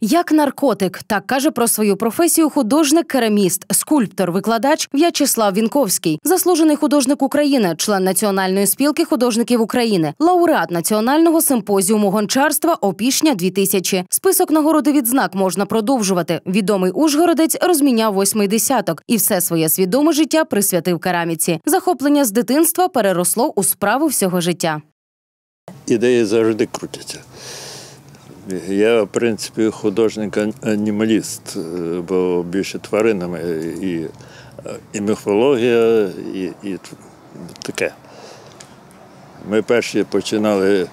Як наркотик, так каже про свою професію художник-кераміст, скульптор, викладач В'ячеслав Вінковський, заслужений художник України, член Національної спілки художників України, лауреат національного симпозіуму гончарства Опішня 2000 Список нагороди відзнак можна продовжувати. Відомий Ужгородець розміняв восьмий десяток і все своє свідоме життя присвятив кераміці. Захоплення з дитинства переросло у справу всього життя. ідеї завжди крутяться. Я, в принципі, художник-анімаліст, е, бо більше тваринами і, е, і міфологія, і, і таке. Ми перші починали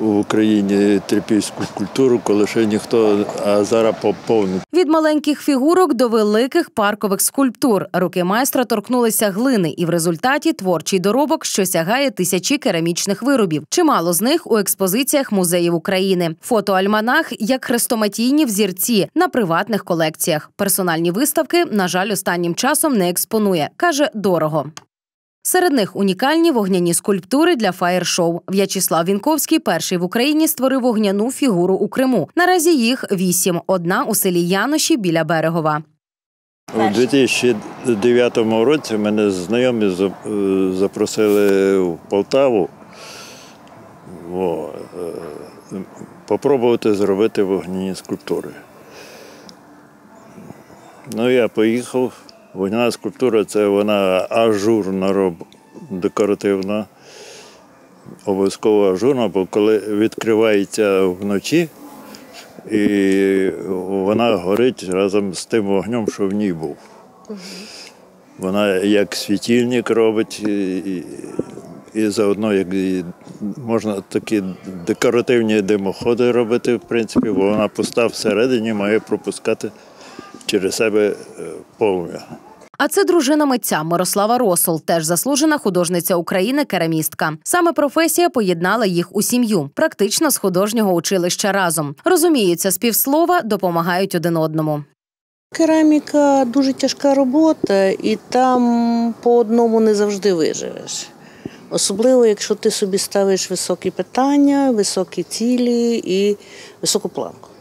в Україні трипільську культуру, коли ще ніхто, а зараз поповнив. Від маленьких фігурок до великих паркових скульптур руки майстра торкнулися глини, і в результаті творчий доробок, що сягає тисячі керамічних виробів. Чимало з них у експозиціях музеїв України. Фотоальманах як хрестоматійні взірці на приватних колекціях. Персональні виставки, на жаль, останнім часом не експонує. каже дорого. Серед них унікальні вогняні скульптури для фаєр-шоу. В'ячеслав Вінковський перший в Україні створив вогняну фігуру у Криму. Наразі їх вісім. Одна у селі Яноші біля берегова. У 2009 році мене знайомі е, запросили в Полтаву о, е, зробити вогняні скульптури. Ну, я поїхав. Вогняна скульптура це вона ажурна декоративна. Обов'язково ажурна, бо коли відкривається вночі, і вона горить разом з тим вогнем, що в ній був. Вона як світильник робить, і, і заодно як і можна такі декоративні димоходи робити, в принципі, бо вона пуста всередині має пропускати через себе е, полум'я. А це дружина митця Мирослава Росол, теж заслужена художниця України, керамістка. Саме професія поєднала їх у сім'ю, практично з художнього училища разом. Розуміються з півслова, допомагають один одному. Кераміка дуже тяжка робота, і там по одному не завжди виживеш. Особливо, якщо ти собі ставиш високі питання, високі цілі і високу планку.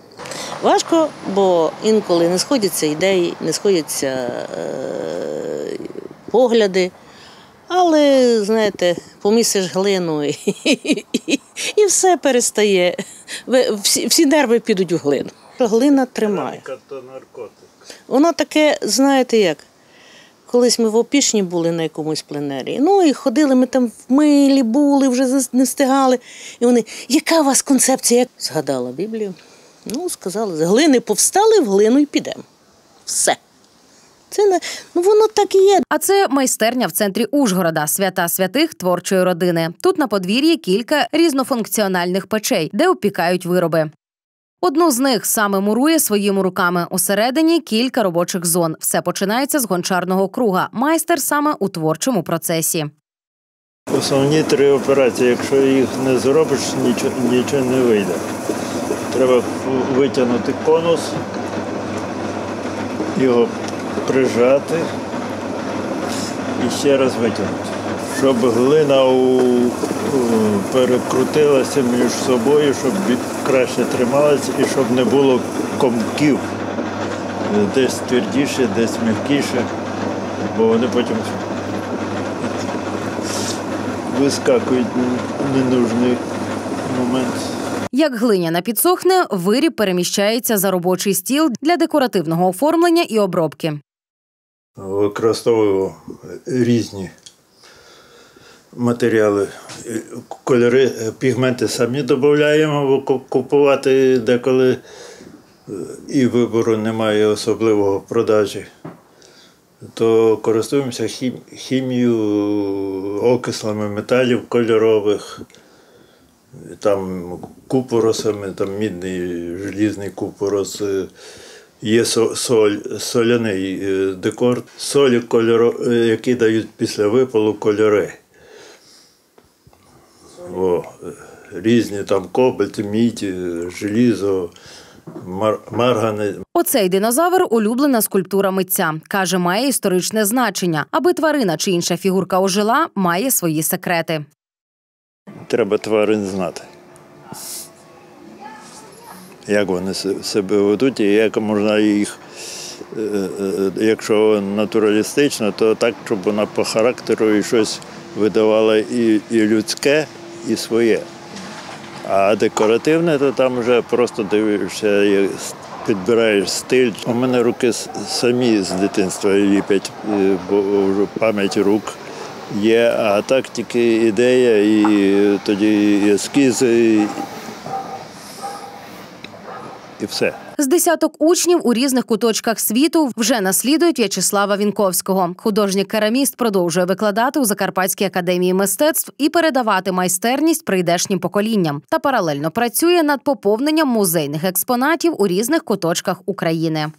Важко, бо інколи не сходяться ідеї, не сходяться е, погляди. Але, знаєте, помісиш глину і, і, і все перестає. Всі, всі нерви підуть в глину. Глина тримає. Воно таке, знаєте як? Колись ми в Опішні були на якомусь пленері. Ну і ходили, ми там в милі були, вже не встигали. І вони, яка у вас концепція? Згадала Біблію. Ну, сказали, з глини повстали, в глину і підемо. Все. Це не, ну воно так і є. А це майстерня в центрі Ужгорода, свята святих творчої родини. Тут на подвір'ї кілька різнофункціональних печей, де опікають вироби. Одну з них саме мурує своїми руками. Усередині кілька робочих зон. Все починається з гончарного круга. Майстер саме у творчому процесі. Основні три операції, якщо їх не зробиш, нічого, нічого не вийде. Треба витягнути конус, його прижати і ще раз витягнути. Щоб глина у, перекрутилася між собою, щоб краще трималася і щоб не було комків. Десь твердіше, десь м'якіше, бо вони потім вискакують в ненужний момент. Як глиняна підсохне, виріб переміщається за робочий стіл для декоративного оформлення і обробки. Використовую різні матеріали. Кольори, пігменти самі додаємо, купувати деколи е, і вибору немає особливого продажі. То користуємося хім- хімією, окислами металів кольорових, там купоросами, там мідний, желізний купорос. е, Є соль, соляний е, декор, солі, кольоро, е, які дають після випалу кольори. О, різні там кобальт, мідь, желізо, мар, маргани. Оцей динозавр улюблена скульптура митця. Каже, має історичне значення. Аби тварина чи інша фігурка ожила, має свої секрети. Треба тварин знати. як вони себе ведуть і як можна їх, е, е, якщо натуралістично, то так, щоб вона по характеру і щось видавала і, і людське, і своє. А декоративне, то там вже просто дивишся, підбираєш стиль. У мене руки самі з дитинства ліпять, е, бо пам'ять рук є, а так ідея, і тоді і ескізи, і все. З десяток учнів у різних куточках світу вже наслідують В'ячеслава Вінковського. Художній кераміст продовжує викладати у Закарпатській академії мистецтв і передавати майстерність прийдешнім поколінням та паралельно працює над поповненням музейних експонатів у різних куточках України.